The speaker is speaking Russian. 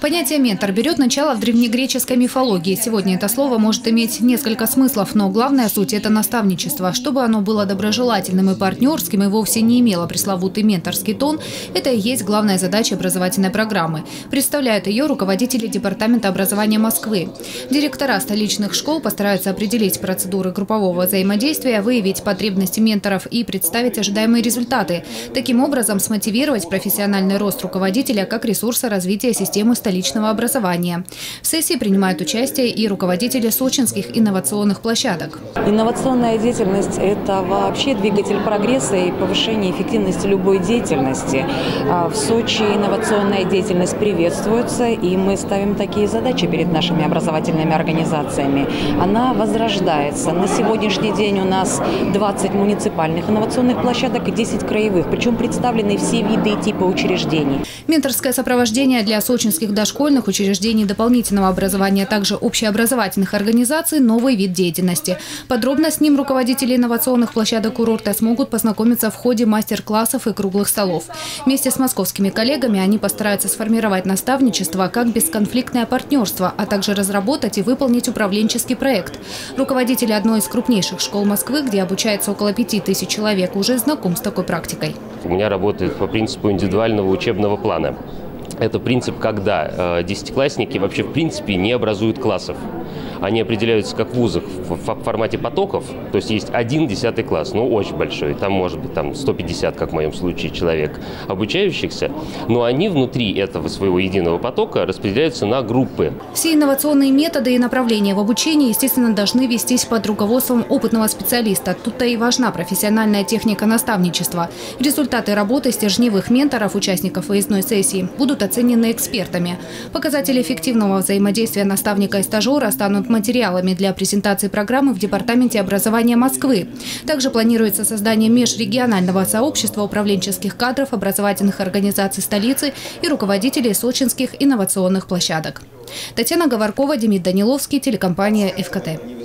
Понятие «ментор» берет начало в древнегреческой мифологии. Сегодня это слово может иметь несколько смыслов, но главная суть – это наставничество. Чтобы оно было доброжелательным и партнерским и вовсе не имело пресловутый менторский тон, это и есть главная задача образовательной программы. Представляют ее руководители Департамента образования Москвы. Директора столичных школ постараются определить процедуры группового взаимодействия, выявить потребности менторов и представить ожидаемые результаты. Таким образом, смотивировать профессиональный рост руководителя как ресурса развития системы столичного образования. В сессии принимают участие и руководители сочинских инновационных площадок. Инновационная деятельность – это вообще двигатель прогресса и повышения эффективности любой деятельности. А в Сочи инновационная деятельность приветствуется, и мы ставим такие задачи перед нашими образовательными организациями. Она возрождается. На сегодняшний день у нас 20 муниципальных инновационных площадок и 10 краевых, причем представлены все виды и типы учреждений. Менторское сопровождение для сочинских дошкольных учреждений дополнительного образования, а также общеобразовательных организаций – новый вид деятельности. Подробно с ним руководители инновационных площадок курорта смогут познакомиться в ходе мастер-классов и круглых столов. Вместе с московскими коллегами они постараются сформировать наставничество как бесконфликтное партнерство, а также разработать и выполнить управленческий проект. Руководители одной из крупнейших школ Москвы, где обучается около пяти тысяч человек, уже знаком с такой практикой. У меня работает по принципу индивидуального учебного плана. Это принцип, когда э, десятиклассники вообще в принципе не образуют классов они определяются как в вузах в формате потоков, то есть есть один десятый класс, ну очень большой, там может быть там 150, как в моем случае, человек обучающихся, но они внутри этого своего единого потока распределяются на группы. Все инновационные методы и направления в обучении, естественно, должны вестись под руководством опытного специалиста. Тут-то и важна профессиональная техника наставничества. Результаты работы стержневых менторов, участников выездной сессии, будут оценены экспертами. Показатели эффективного взаимодействия наставника и стажера станут материалами для презентации программы в Департаменте образования Москвы. Также планируется создание межрегионального сообщества управленческих кадров образовательных организаций столицы и руководителей сочинских инновационных площадок. Татьяна Говоркова, Демид Даниловский, телекомпания «ФКТ».